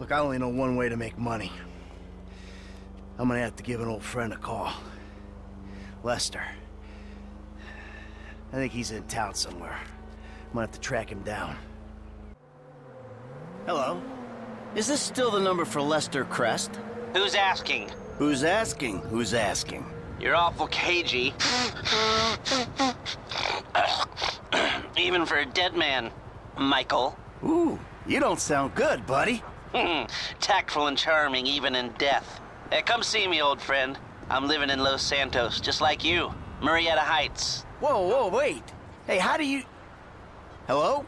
Look, I only know one way to make money. I'm gonna have to give an old friend a call. Lester. I think he's in town somewhere. I'm gonna have to track him down. Hello? Is this still the number for Lester Crest? Who's asking? Who's asking? Who's asking? You're awful cagey. Even for a dead man, Michael. Ooh, you don't sound good, buddy. Hmm. Tactful and charming even in death. Hey, come see me, old friend. I'm living in Los Santos, just like you. Murrieta Heights. Whoa, whoa, wait. Hey, how do you... Hello?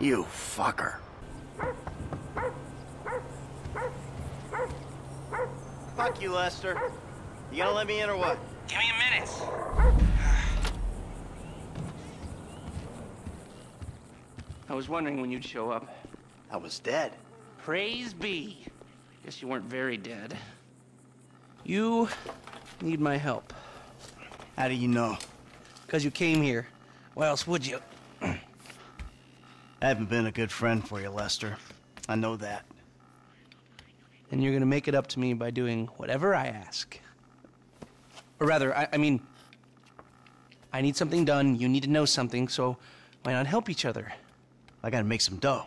You fucker. Fuck you, Lester. You gonna let me in or what? Give me a minute. I was wondering when you'd show up. I was dead. Praise be. I guess you weren't very dead. You need my help. How do you know? Because you came here. Why else would you? I haven't been a good friend for you, Lester. I know that. And you're gonna make it up to me by doing whatever I ask. Or rather, I, I mean, I need something done, you need to know something, so why not help each other? I gotta make some dough,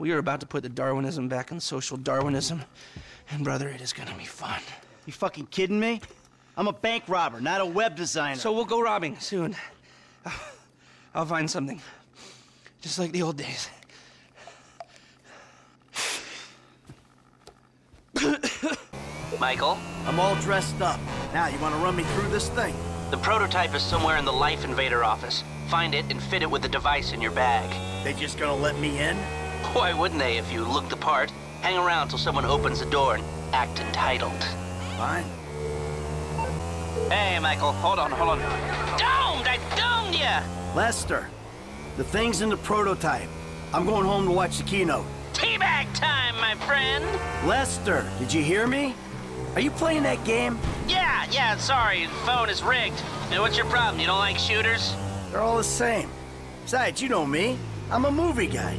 We are about to put the Darwinism back in social Darwinism, and brother, it is gonna be fun. You fucking kidding me? I'm a bank robber, not a web designer. So we'll go robbing soon. I'll find something. Just like the old days. Michael, I'm all dressed up. Now, you want to run me through this thing? the prototype is somewhere in the Life Invader office. Find it and fit it with the device in your bag. They just gonna let me in? Why wouldn't they if you look the part? Hang around till someone opens the door and act entitled. Fine. Hey, Michael, hold on, hold on. Domed! I domed ya! Lester, the thing's in the prototype. I'm going home to watch the keynote. Teabag time, my friend! Lester, did you hear me? Are you playing that game? Yeah, yeah, sorry, the phone is rigged. What's your problem? You don't like shooters? They're all the same. Besides, you know me. I'm a movie guy.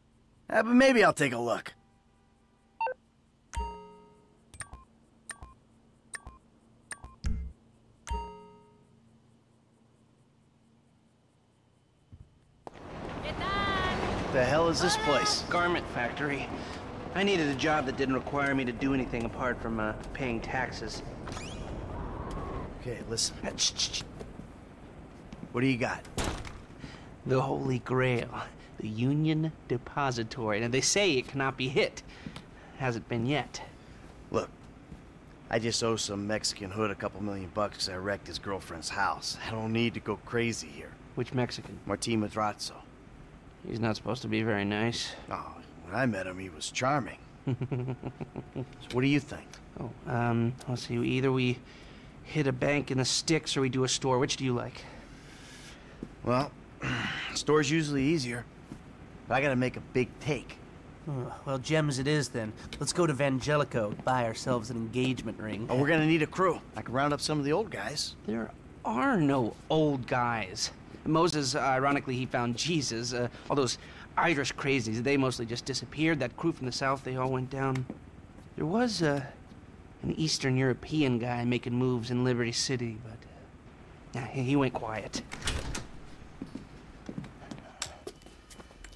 Uh, but maybe I'll take a look. The hell is this place? Garment factory. I needed a job that didn't require me to do anything apart from uh, paying taxes. Okay, listen. What do you got? The Holy Grail the Union Depository. And they say it cannot be hit. Hasn't been yet. Look, I just owe some Mexican hood a couple million bucks 'cause I wrecked his girlfriend's house. I don't need to go crazy here. Which Mexican? Martin Madrazo. He's not supposed to be very nice. Oh, when I met him, he was charming. so what do you think? Oh, um, let's see. Either we hit a bank in the sticks or we do a store. Which do you like? Well, store's usually easier. But I gotta make a big take. Oh, well, gems it is then. Let's go to Vangelico, buy ourselves an engagement ring. Oh, we're gonna need a crew. I can round up some of the old guys. There are no old guys. Moses, uh, ironically, he found Jesus. Uh, all those Irish crazies, they mostly just disappeared. That crew from the south, they all went down. There was uh, an Eastern European guy making moves in Liberty City, but uh, he he went quiet.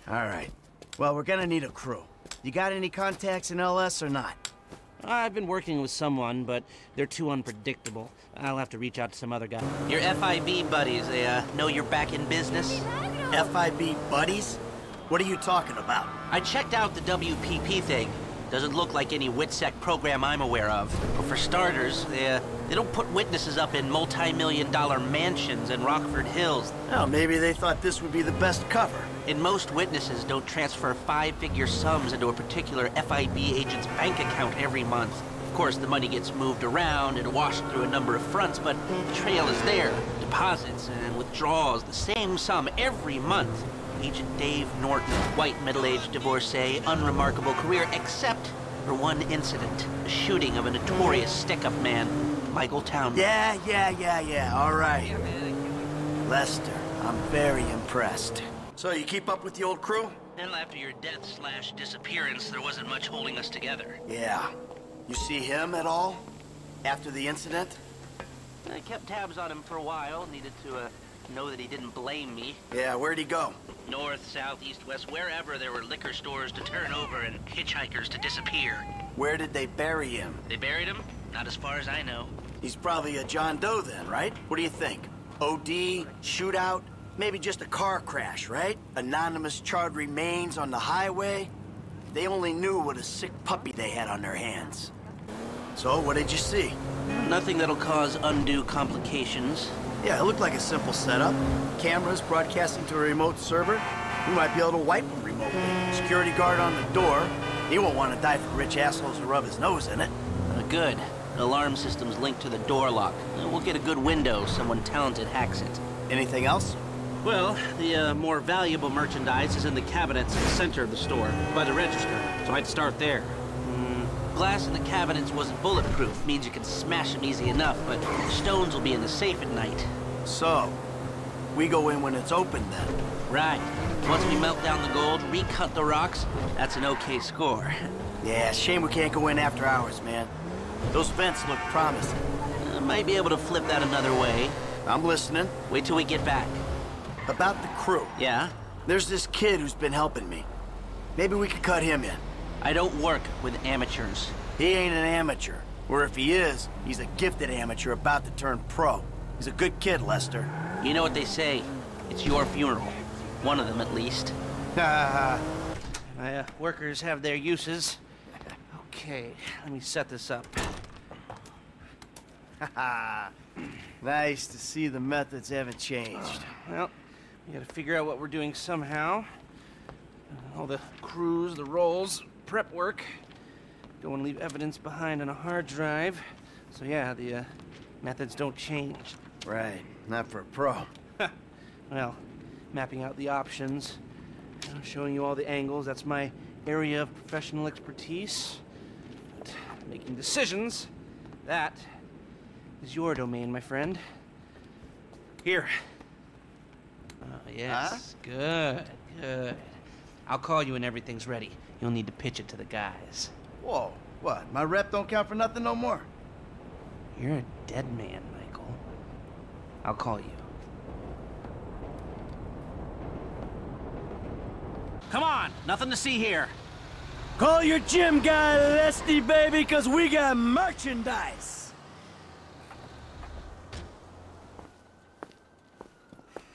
All right. Well, we're gonna need a crew. You got any contacts in LS or not? I've been working with someone, but they're too unpredictable. I'll have to reach out to some other guy. Your FIB buddies, they uh, know you're back in business? FIB buddies? What are you talking about? I checked out the WPP thing. Doesn't look like any WITSEC program I'm aware of. But for starters, they, uh, they don't put witnesses up in multi-million dollar mansions in Rockford Hills. Oh, maybe they thought this would be the best cover. And most witnesses don't transfer five-figure sums into a particular FIB agent's bank account every month. Of course, the money gets moved around and washed through a number of fronts, but the trail is there. Deposits and withdrawals, the same sum every month. Agent Dave Norton, white middle-aged divorcee, unremarkable career, except for one incident. The shooting of a notorious stick-up man, Michael Townley. Yeah, yeah, yeah, yeah. All right. Lester, I'm very impressed. So you keep up with the old crew? Well, after your death slash disappearance, there wasn't much holding us together. Yeah. You see him at all? After the incident? I kept tabs on him for a while. Needed to uh, know that he didn't blame me. Yeah, where'd he go? North, south, east, west, wherever there were liquor stores to turn over and hitchhikers to disappear. Where did they bury him? They buried him? Not as far as I know. He's probably a John Doe then, right? What do you think? OD, shootout, maybe just a car crash, right? Anonymous charred remains on the highway. They only knew what a sick puppy they had on their hands. So, what did you see? Nothing that'll cause undue complications. Yeah, it looked like a simple setup. Cameras broadcasting to a remote server. We might be able to wipe them remotely. Security guard on the door. He won't want to die for rich assholes who rub his nose in it. Uh, good. Alarm system's linked to the door lock. Uh, we'll get a good window. Someone talented hacks it. Anything else? Well, the uh, more valuable merchandise is in the cabinets in the center of the store, by the register, so I'd start there. Mm, glass in the cabinets wasn't bulletproof, means you can smash them easy enough, but stones will be in the safe at night. So, we go in when it's open then. Right. Once we melt down the gold, recut the rocks, that's an okay score. Yeah, shame we can't go in after hours, man. Those vents look promising. Uh, might be able to flip that another way. I'm listening. Wait till we get back. About the crew. Yeah? There's this kid who's been helping me. Maybe we could cut him in. I don't work with amateurs. He ain't an amateur. Or if he is, he's a gifted amateur about to turn pro. He's a good kid, Lester. You know what they say. It's your funeral. One of them, at least. My uh, workers have their uses. Okay, let me set this up. nice to see the methods haven't changed. Well, we gotta figure out what we're doing somehow. Uh, all the crews, the roles, prep work. Don't want to leave evidence behind on a hard drive. So yeah, the uh, methods don't change. Right, not for a pro. Well, mapping out the options, showing you all the angles. That's my area of professional expertise. But making decisions, that is your domain, my friend. Here. Oh, yes. Good, good. I'll call you when everything's ready. You'll need to pitch it to the guys. Whoa, what? My rep don't count for nothing no more? You're a dead man, Michael. I'll call you. come on. Nothing to see here. Call your gym guy, Lesty, baby, because we got merchandise.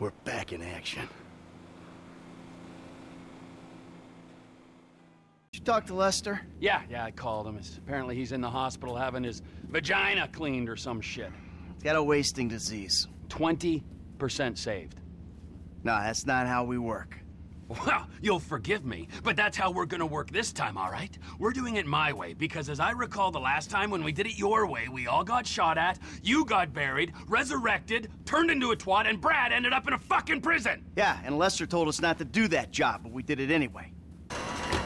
We're back in action. Did you talk to Lester? Yeah, yeah, I called him. It's, apparently he's in the hospital having his vagina cleaned or some shit. He's got a wasting disease. 20% saved. No, that's not how we work. Well, you'll forgive me, but that's how we're gonna work this time, all right? We're doing it my way, because as I recall the last time when we did it your way, we all got shot at, you got buried, resurrected, turned into a twat, and Brad ended up in a fucking prison! Yeah, and Lester told us not to do that job, but we did it anyway.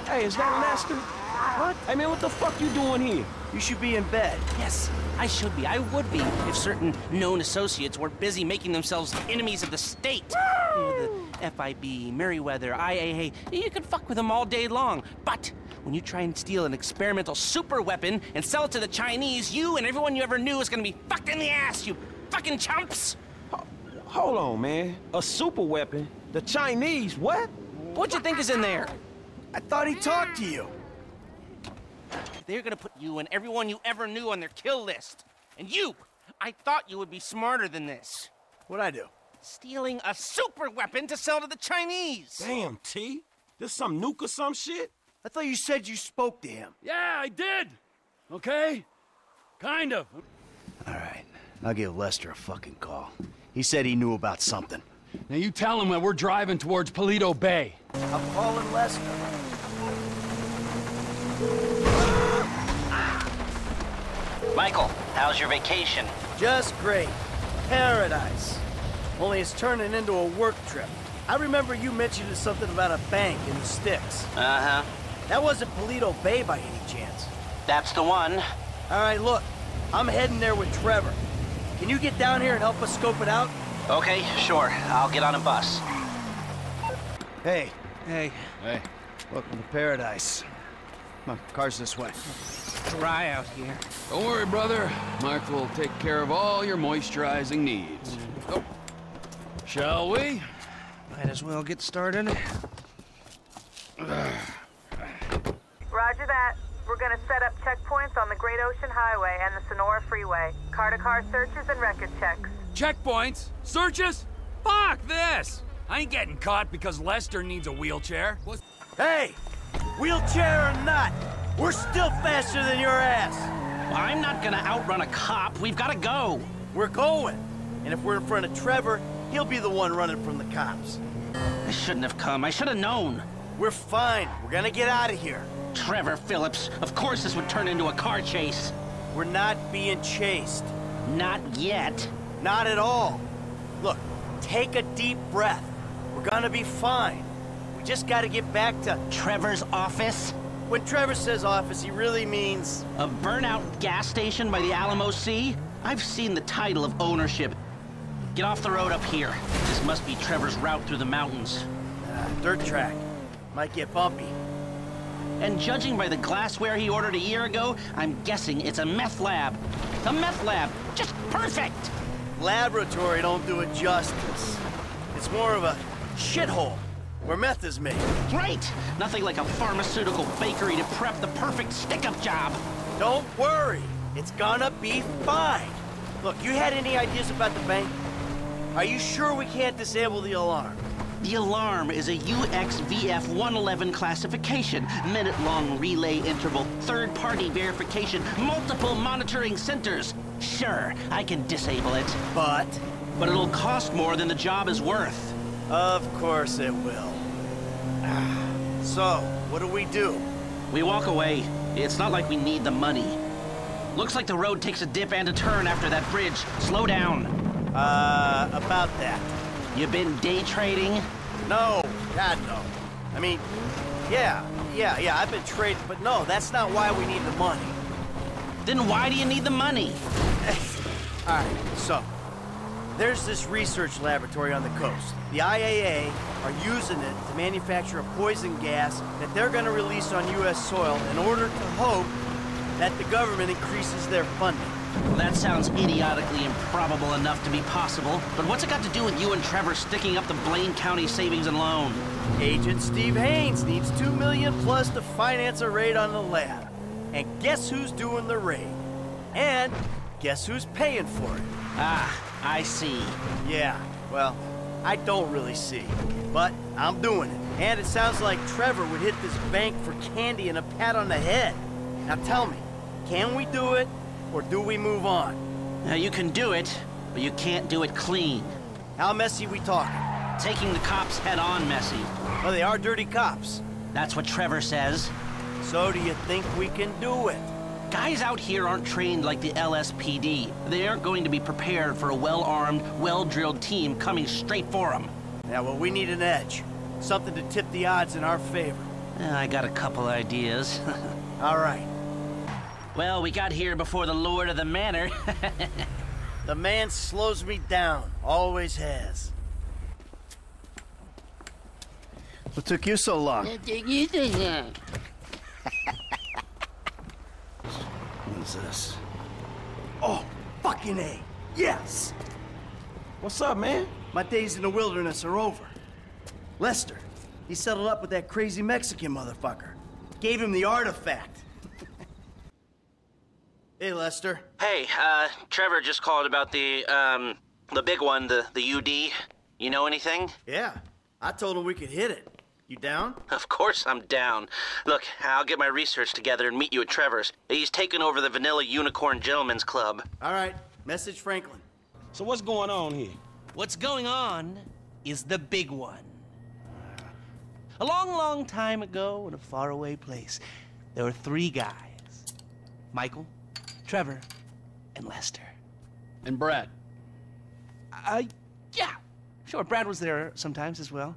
Hey, is that Lester? What? Hey, man, what the fuck you doing here? You should be in bed. Yes, I should be. I would be if certain known associates weren't busy making themselves enemies of the state. You know, the FIB, Merryweather, IAA. You can fuck with them all day long. But when you try and steal an experimental super weapon and sell it to the Chinese, you and everyone you ever knew is gonna be fucked in the ass, you fucking chumps! Hold on, man. A super weapon? The Chinese? What? What'd you think is in there? I thought he talked to you. They're gonna put you and everyone you ever knew on their kill list. And you! I thought you would be smarter than this. What'd I do? Stealing a super weapon to sell to the Chinese! Damn, T. This some nuke or some shit? I thought you said you spoke to him. Yeah, I did! Okay? Kind of. All right, I'll give Lester a fucking call. He said he knew about something. Now you tell him that we're driving towards Paleto Bay. I'm calling Lester. Michael, how's your vacation? Just great. Paradise. Only it's turning into a work trip. I remember you mentioned something about a bank in the sticks. Uh-huh. That wasn't Paleto Bay by any chance. That's the one. All right, look. I'm heading there with Trevor. Can you get down here and help us scope it out? Okay, sure. I'll get on a bus. Hey, Hey, Hey. welcome to paradise. My car's this way. Dry out here. Don't worry, brother. Mark will take care of all your moisturizing needs. Mm. Oh. Shall we? might as well get started. Roger that. We're gonna set up checkpoints on the Great Ocean Highway and the Senora Freeway. Car-to-car searches and record checks. Checkpoints? Searches? Fuck this! I ain't getting caught because Lester needs a wheelchair. Hey, wheelchair or not, we're still faster than your ass. Well, I'm not gonna outrun a cop. We've gotta go. We're going. And if we're in front of Trevor, he'll be the one running from the cops. I shouldn't have come. I should have known. We're fine. We're gonna get out of here. Trevor Phillips. Of course this would turn into a car chase. We're not being chased. Not yet. Not at all. Look, take a deep breath. We're gonna be fine. We just gotta get back to... Trevor's office? When Trevor says office, he really means... A burnout gas station by the Alamo Sea? I've seen the title of ownership. Get off the road up here. This must be Trevor's route through the mountains. Uh, dirt track. Might get bumpy. And judging by the glassware he ordered a year ago, I'm guessing it's a meth lab. A meth lab. Just perfect. Laboratory don't do it justice. It's more of a shithole where meth is made. Great. Nothing like a pharmaceutical bakery to prep the perfect stick-up job. Don't worry. It's gonna be fine. Look, you had any ideas about the bank? Are you sure we can't disable the alarm? The alarm is a UXVF-111 classification, minute-long relay interval, third-party verification, multiple monitoring centers. Sure, I can disable it, But, but it'll cost more than the job is worth. of course it will. So, what do we do? We walk away. It's not like we need the money. Looks like the road takes a dip and a turn after that bridge. Slow down. Uh, about that. You been day trading? No, God no. I mean, yeah, yeah, yeah, I've been trading, but no, that's not why we need the money. Then why do you need the money? All right, so there's this research laboratory on the coast. The IAA are using it to manufacture a poison gas that they're going to release on U.S. soil in order to hope that the government increases their funding. Well, that sounds idiotically improbable enough to be possible, but what's it got to do with you and Trevor sticking up the Blaine County Savings and Loan? Agent Steve Haynes needs two million plus to finance a raid on the lab. And guess who's doing the raid? And guess who's paying for it? Ah, I see. Yeah, well, I don't really see. But I'm doing it. And it sounds like Trevor would hit this bank for candy and a pat on the head. Now tell me, can we do it, or do we move on? Now, you can do it, but you can't do it clean. How messy we talking? Taking the cops head on messy. Well, they are dirty cops. That's what Trevor says. So do you think we can do it? Guys out here aren't trained like the LSPD. They aren't going to be prepared for a well-armed, well-drilled team coming straight for them. Yeah, well, we need an edge. Something to tip the odds in our favor. I got a couple ideas. All right. well, we got here before the lord of the manor. The man slows me down. Always has. What took you so long? What's this? Oh, fucking A. Yes! What's up, man? My days in the wilderness are over. Lester, he settled up with that crazy Mexican motherfucker. Gave him the artifact. hey, Lester. hey, uh, Trevor just called about the, um, the big one, the, the UD. You know anything? Yeah, I told him we could hit it. You down? Of course I'm down. Look, I'll get my research together and meet you at Trevor's. He's taken over the Vanilla Unicorn Gentlemen's Club. All right, message Franklin. So what's going on here? What's going on is the big one. A long, long time ago in a faraway place, there were three guys Michael, Trevor, and Lester. And Brad. Uh, yeah, sure. Brad was there sometimes as well.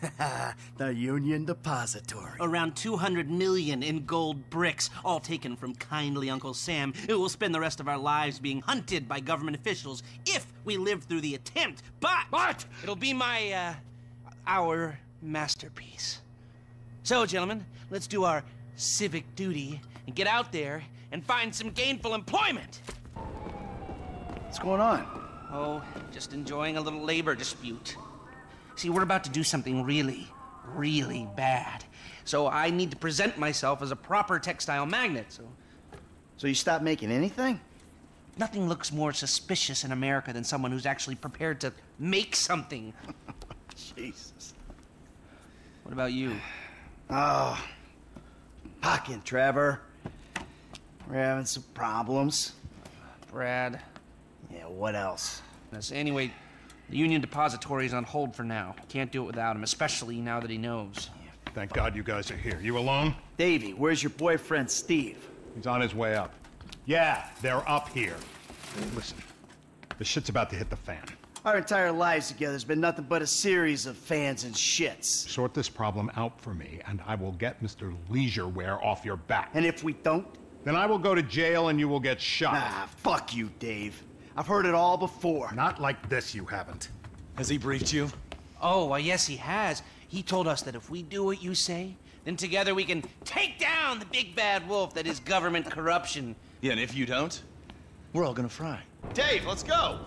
the Union Depository. Around 200 million in gold bricks, all taken from kindly Uncle Sam, who will spend the rest of our lives being hunted by government officials if we live through the attempt. But, But it'll be my, uh, our masterpiece. So, gentlemen, let's do our civic duty and get out there and find some gainful employment. What's going on? oh, just enjoying a little labor dispute. See, we're about to do something really, really bad. So I need to present myself as a proper textile magnet. So So you stop making anything? nothing looks more suspicious in America than someone who's actually prepared to make something. Jesus. What about you? Oh, Pocket, Trevor. We're having some problems. Brad. Yeah, what else? Yes, anyway, the Union Depository is on hold for now. Can't do it without him, especially now that he knows. Thank God you guys are here. You alone? Davy, where's your boyfriend, Steve? He's on his way up. Yeah, they're up here. Listen, the shit's about to hit the fan. Our entire lives together has been nothing but a series of fans and shits. Sort this problem out for me, and I will get Mr. Leisureware off your back. And if we don't, Then I will go to jail and you will get shot. ah, fuck you, Dave. I've heard it all before. Not like this, you haven't. Has he briefed you? Oh, well, yes, he has. He told us that if we do what you say, then together we can take down the big bad wolf that is government corruption. Yeah, and if you don't, we're all gonna fry. Dave, let's go.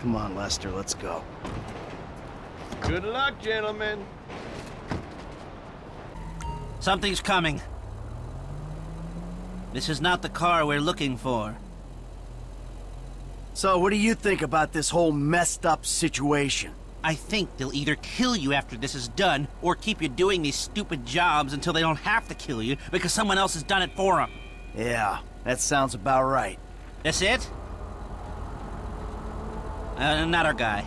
Come on, Lester, let's go. Good luck, gentlemen. Something's coming. This is not the car we're looking for. So, what do you think about this whole messed up situation? I think they'll either kill you after this is done, or keep you doing these stupid jobs until they don't have to kill you because someone else has done it for them. Yeah, that sounds about right. That's it? Uh, not our guy.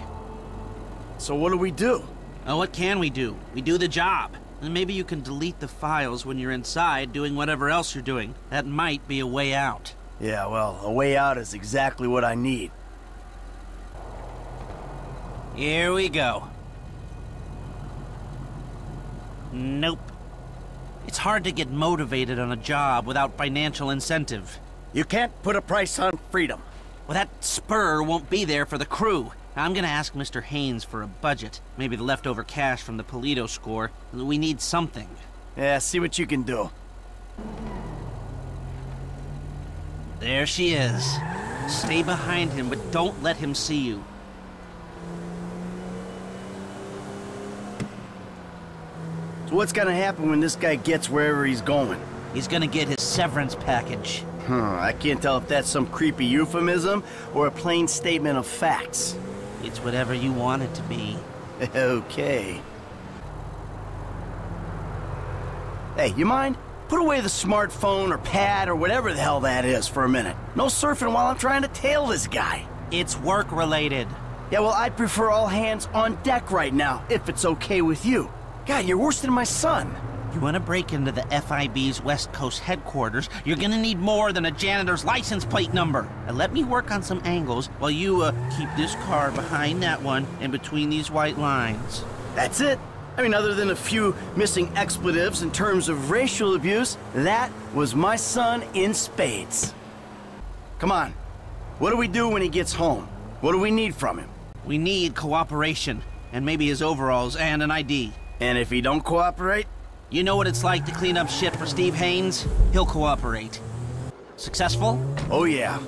So what do we do? Uh, what can we do? We do the job. And maybe you can delete the files when you're inside doing whatever else you're doing. That might be a way out. Yeah, well, a way out is exactly what I need. Here we go. Nope. It's hard to get motivated on a job without financial incentive. You can't put a price on freedom. Well, that spur won't be there for the crew. I'm gonna ask Mr. Haynes for a budget. Maybe the leftover cash from the Paleto score. We need something. Yeah, see what you can do. There she is. Stay behind him, but don't let him see you. So what's gonna happen when this guy gets wherever he's going? He's gonna get his severance package. Huh, I can't tell if that's some creepy euphemism or a plain statement of facts. It's whatever you want it to be. okay. Hey, you mind? Put away the smartphone or pad or whatever the hell that is for a minute. No surfing while I'm trying to tail this guy. It's work related. Yeah, well, I'd prefer all hands on deck right now, if it's okay with you. God, you're worse than my son. You want to break into the FIB's West Coast headquarters, you're gonna need more than a janitor's license plate number. And let me work on some angles while you, uh, keep this car behind that one and between these white lines. That's it. I mean, other than a few missing expletives in terms of racial abuse, that was my son in spades. Come on. What do we do when he gets home? What do we need from him? We need cooperation, and maybe his overalls and an ID. And if he don't cooperate? You know what it's like to clean up shit for Steve Haynes? He'll cooperate. Successful? Oh, yeah.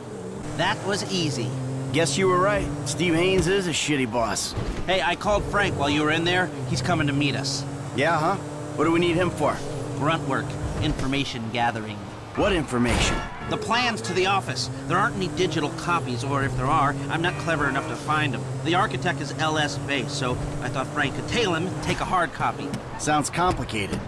That was easy. Guess you were right. Steve Haynes is a shitty boss. Hey, I called Frank while you were in there. He's coming to meet us. Yeah, huh? What do we need him for? Grunt work, information gathering. What information? The plans to the office. There aren't any digital copies, or if there are, I'm not clever enough to find them. The architect is LS Base, so I thought Frank could tail him, take a hard copy. Sounds complicated.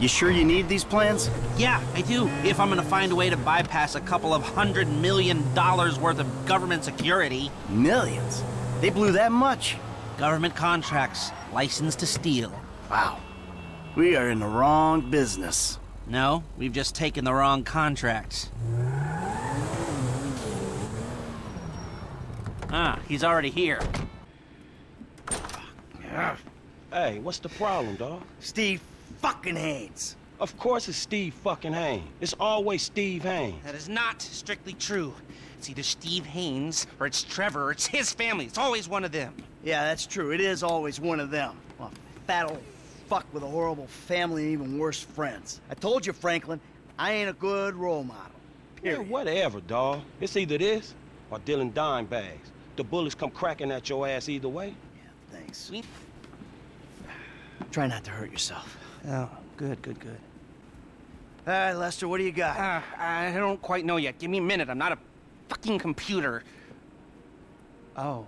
You sure you need these plans? Yeah, I do. If I'm gonna find a way to bypass a couple of hundred million dollars worth of government security. Millions? They blew that much? Government contracts, license to steal. Wow. We are in the wrong business. No, we've just taken the wrong contracts. Ah, he's already here. Hey, what's the problem, dog? Steve fucking Haynes. Of course it's Steve fucking Haynes. It's always Steve Haynes. That is not strictly true. It's either Steve Haynes or it's Trevor or it's his family. It's always one of them. Yeah, that's true. It is always one of them. Well, fat old fuck with a horrible family and even worse friends. I told you, Franklin, I ain't a good role model. Period. Yeah, whatever, dog. It's either this or dealing dime bags. The bullets come cracking at your ass either way. Yeah, thanks. We... Try not to hurt yourself. Oh, good, good, good. All right, Lester, what do you got? Uh, I don't quite know yet. Give me a minute. I'm not a fucking computer. Oh.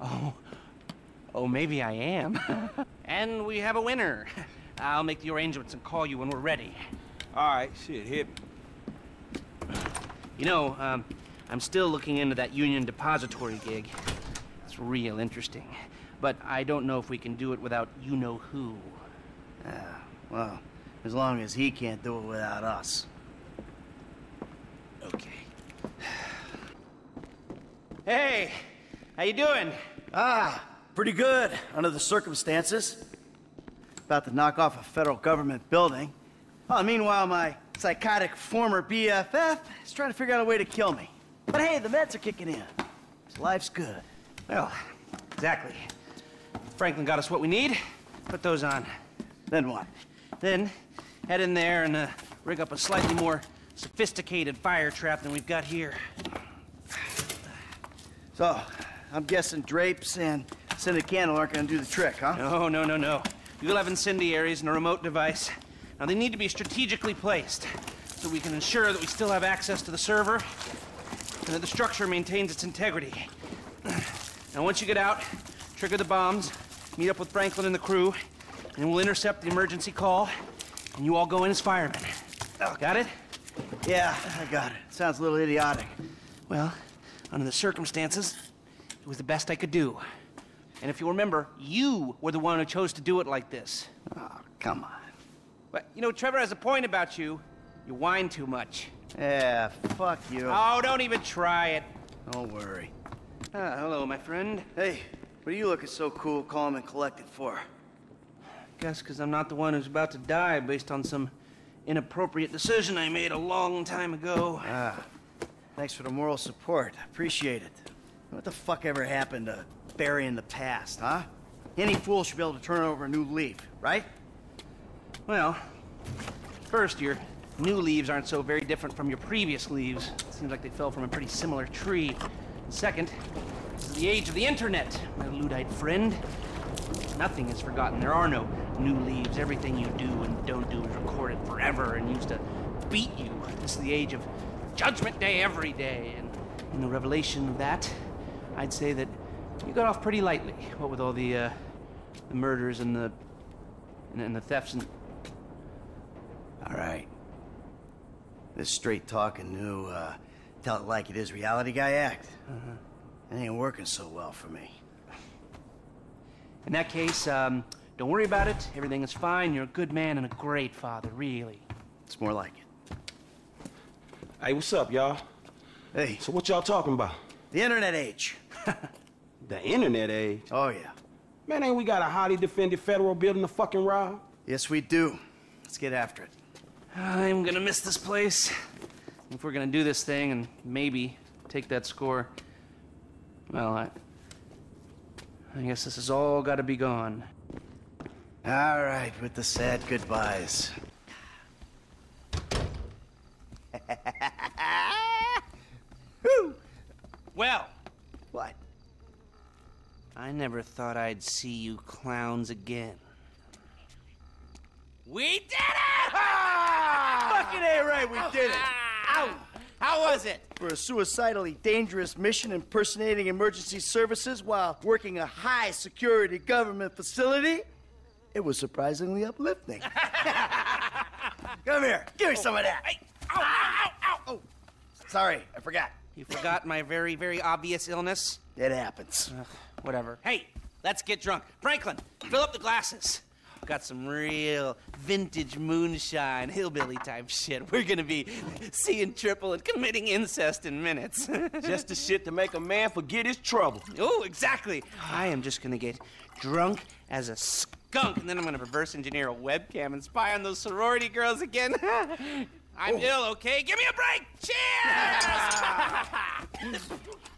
Oh. Oh, maybe I am. and we have a winner. I'll make the arrangements and call you when we're ready. All right, shit, hit me. You know, um, I'm still looking into that Union Depository gig. It's real interesting. But I don't know if we can do it without you-know-who. Ah, well, as long as he can't do it without us. Okay. Hey, how you doing? Ah, pretty good, under the circumstances. About to knock off a federal government building. Oh, meanwhile, my psychotic former BFF is trying to figure out a way to kill me. But hey, the meds are kicking in. So life's good. Well, exactly. Franklin got us what we need. Put those on. Then what? Then head in there and uh, rig up a slightly more sophisticated fire trap than we've got here. So, I'm guessing drapes and scented candle aren't gonna do the trick, huh? No, no, no, no. You'll have incendiaries and a remote device. Now, they need to be strategically placed so we can ensure that we still have access to the server and that the structure maintains its integrity. Now, once you get out, trigger the bombs, meet up with Franklin and the crew, and we'll intercept the emergency call, and you all go in as firemen. Oh, Got it? Yeah, I got it. Sounds a little idiotic. Well, under the circumstances, it was the best I could do. And if you remember, you were the one who chose to do it like this. Oh, come on. But, you know, Trevor has a point about you. You whine too much. Yeah, fuck you. Oh, don't even try it. Don't worry. Ah, hello, my friend. Hey, what are you looking so cool, calm, and collected for? Guess because I'm not the one who's about to die based on some inappropriate decision I made a long time ago. Ah, thanks for the moral support. Appreciate it. What the fuck ever happened to burying the past, huh? Any fool should be able to turn over a new leaf, right? Well, first, your new leaves aren't so very different from your previous leaves. It seems like they fell from a pretty similar tree. And second, this is the age of the internet, my Luddite friend. Nothing is forgotten. There are no new leaves. Everything you do and don't do is recorded forever and used to beat you. This is the age of Judgment Day every day. And in the revelation of that, I'd say that you got off pretty lightly. What with all the, uh, the murders and the and, and the thefts and All right. This straight talking new, uh, tell it like it is reality guy act. It ain't working so well for me. In that case, um, don't worry about it. Everything is fine. You're a good man and a great father, really. It's more like it. Hey, what's up, y'all? Hey, So what y'all talking about? the internet age. The internet age? Oh, yeah. Man, ain't we got a highly defended federal building to fucking rob? Yes, we do. Let's get after it. I'm gonna miss this place. If we're gonna do this thing and maybe take that score, well, I. I guess this has all gotta be gone. All right, with the sad goodbyes. Well, What? I never thought I'd see you clowns again. We did it! Fucking A right, we did it. Ow! How was it? For a suicidally dangerous mission impersonating emergency services while working a high security government facility, it was surprisingly uplifting. Come here, give me some of that. Ow, ow, ow, ow! Oh, sorry, I forgot. You forgot my very, very obvious illness? It happens. Whatever. Hey, let's get drunk. Franklin, fill up the glasses. Got some real vintage moonshine, hillbilly type shit. We're gonna be seeing triple and committing incest in minutes. Just the shit to make a man forget his trouble. oh, exactly. I am just gonna get drunk as a skunk, and then I'm gonna reverse engineer a webcam and spy on those sorority girls again. I'm oh. ill, okay? Give me a break! Cheers!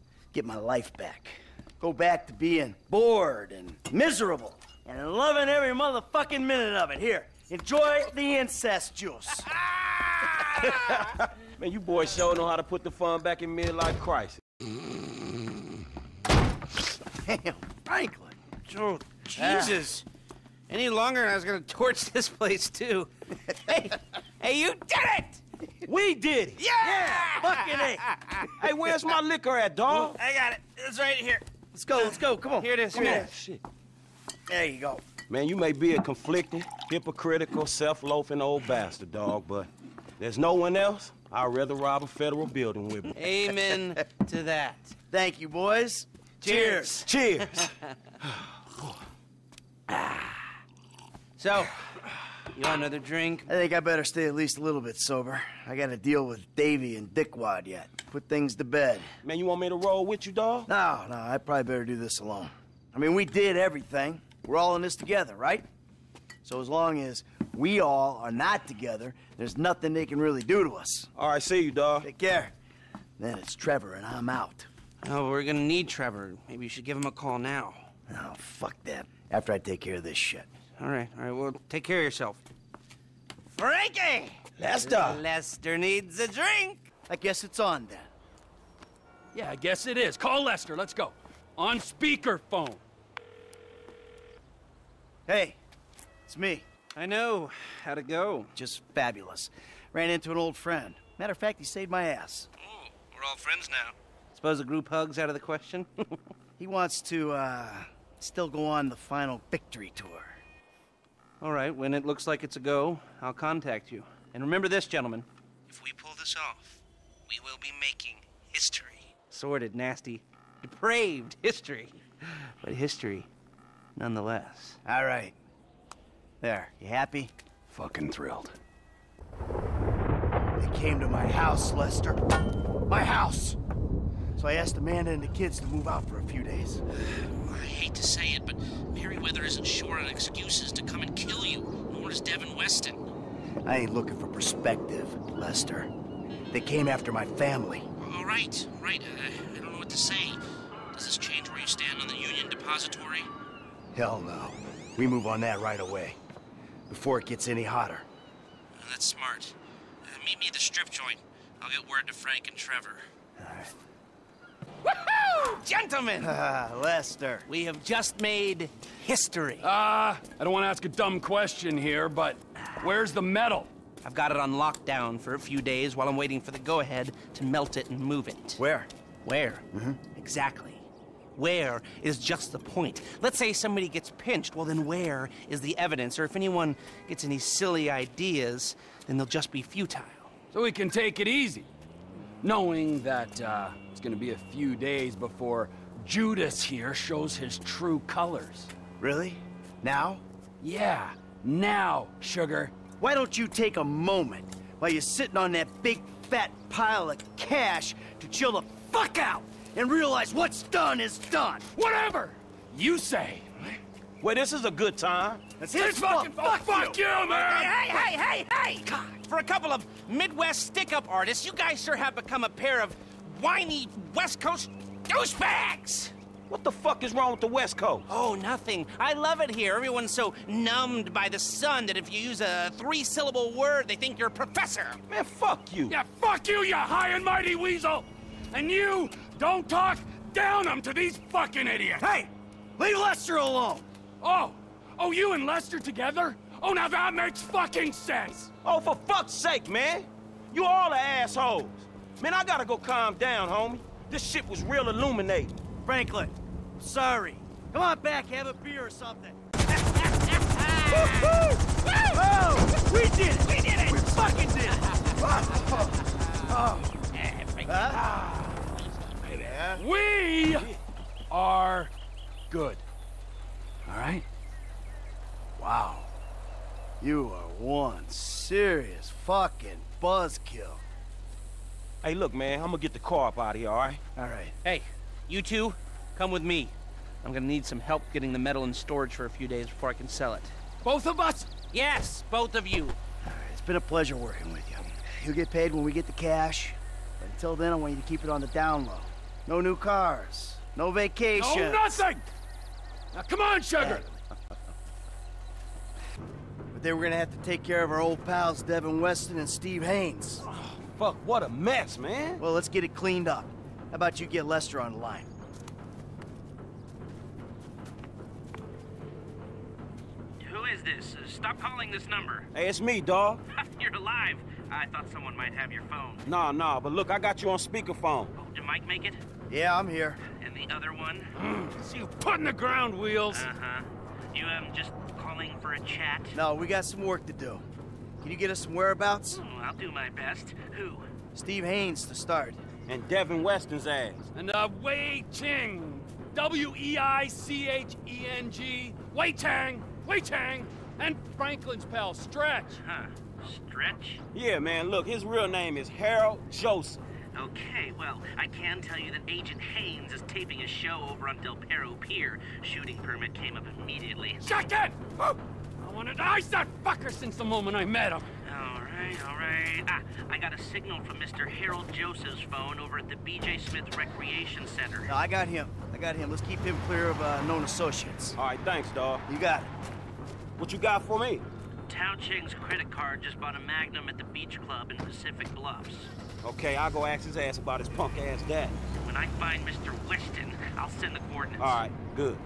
Get my life back. Go back to being bored and miserable and loving every motherfucking minute of it. Here, enjoy the incest juice. Man, you boys sure know how to put the fun back in midlife crisis. Damn, Franklin. Oh, Jesus. Any longer, and I was gonna torch this place too. hey, hey, you did it! We did it. Yeah! Fucking A. Hey, where's my liquor at, dog? I got it. It's right here. Let's go, let's go. Come on. Here it is. Come Here it. Shit. There you go. Man, you may be a conflicting, hypocritical, self-loafing old bastard, dog, but there's no one else I'd rather rob a federal building with me. Amen to that. Thank you, boys. Cheers. Cheers. So, you want another drink? I think I better stay at least a little bit sober. I gotta deal with Davy and Dickwad yet. Put things to bed. Man, you want me to roll with you, dog? No, no, I probably better do this alone. I mean, we did everything. We're all in this together, right? So as long as we all are not together, there's nothing they can really do to us. All right, see you, dog. Take care. Then it's Trevor and I'm out. Oh, we're gonna need Trevor. Maybe you should give him a call now. Oh, fuck that. After I take care of this shit. All right, all right. Well, take care of yourself. Frankie! Lester! Lester needs a drink. I guess it's on then. Yeah, I guess it is. Call Lester. Let's go. On speakerphone. Hey, it's me. I know. How'd it go? Just fabulous. Ran into an old friend. Matter of fact, he saved my ass. Oh, we're all friends now. Suppose a group hug's out of the question? He wants to, uh, still go on the final victory tour. All right, when it looks like it's a go, I'll contact you. And remember this, gentlemen. If we pull this off, we will be making history. Sordid, nasty, depraved history. But history, nonetheless. All right. There, you happy? Fucking thrilled. They came to my house, Lester. My house! So I asked Amanda and the kids to move out for a few days. I hate to say it, but Merryweather isn't short on excuses to come and kill you, nor is Devin Weston. I ain't looking for perspective, Lester. They came after my family. All right, all right. Uh, I don't know what to say. Does this change where you stand on the Union Depository? Hell no. We move on that right away. Before it gets any hotter. That's smart. Uh, meet me at the strip joint. I'll get word to Frank and Trevor. Woohoo! Gentlemen! Ah, Lester. we have just made history. Ah, I don't want to ask a dumb question here, but where's the metal? I've got it on lockdown for a few days while I'm waiting for the go-ahead to melt it and move it. Where? Where? Exactly. Where is just the point. Let's say somebody gets pinched. Well, then where is the evidence? Or if anyone gets any silly ideas, then they'll just be futile. So we can take it easy. Knowing that uh, it's gonna be a few days before Judas here shows his true colors. Really? Now? Yeah, now, sugar. Why don't you take a moment while you're sitting on that big fat pile of cash to chill the fuck out and realize what's done is done? Whatever you say. Well, this is a good time. That's This his fault. fucking fuck, fuck you, man! Hey, hey, hey, hey! God, for a couple of Midwest stick-up artists, you guys sure have become a pair of whiny West Coast douchebags! What the fuck is wrong with the West Coast? Oh, nothing. I love it here. Everyone's so numbed by the sun that if you use a three-syllable word, they think you're a professor. Man, fuck you. Yeah, fuck you, you high and mighty weasel! And you don't talk down them to these fucking idiots! Hey, leave Lester alone. Oh, oh, you and Lester together? Oh, now that makes fucking sense! Oh, for fuck's sake, man. You all are assholes. Man, I gotta go calm down, homie. This shit was real illuminating. Franklin, sorry. Come on back, have a beer or something. Oh, we did it! We did it! We fucking did it! Ah. Ah. Ah. We are good. All right? Wow. You are one serious fucking buzzkill. Hey, look, man, I'm gonna get the car up out of here, all right? All right. Hey, you two, come with me. I'm gonna need some help getting the metal in storage for a few days before I can sell it. Both of us? Yes, both of you. It's been a pleasure working with you. You'll get paid when we get the cash. But until then, I want you to keep it on the down low. No new cars. No vacations. No, nothing! Now, come on, sugar! But then we're gonna have to take care of our old pals Devin Weston and Steve Haines. Fuck, what a mess, man. Well, let's get it cleaned up. How about you get Lester on the line? Who is this? Uh, stop calling this number. Hey, it's me, dog. You're alive. I thought someone might have your phone. Nah, nah, but look, I got you on speakerphone. Oh, did Mike make it? Yeah, I'm here. And the other one? See you putting the ground wheels. Uh-huh. You, um, just calling for a chat? No, we got some work to do. Can you get us some whereabouts? Oh, I'll do my best. Who? Steve Haines to start. And Devin Weston's ass. And, uh, Wei Cheng. W E I C H E N G. Wei Tang. Wei Tang. And Franklin's pal, Stretch. Huh. Stretch? Yeah, man, look, his real name is Harold Joseph. Okay, well, I can tell you that Agent Haines is taping a show over on Del Perro Pier. Shooting permit came up immediately. Shut it! Oh, I wanted to ice that fucker since the moment I met him. All right, all right. Ah, I got a signal from Mr. Harold Joseph's phone over at the B.J. Smith Recreation Center. No, I got him. I got him. Let's keep him clear of uh, known associates. All right, thanks, dog. You got it. What you got for me? Tao Cheng's credit card just bought a Magnum at the beach club in Pacific Bluffs. Okay, I'll go ask his ass about his punk ass dad. When I find Mr. Weston, I'll send the coordinates. All right, good.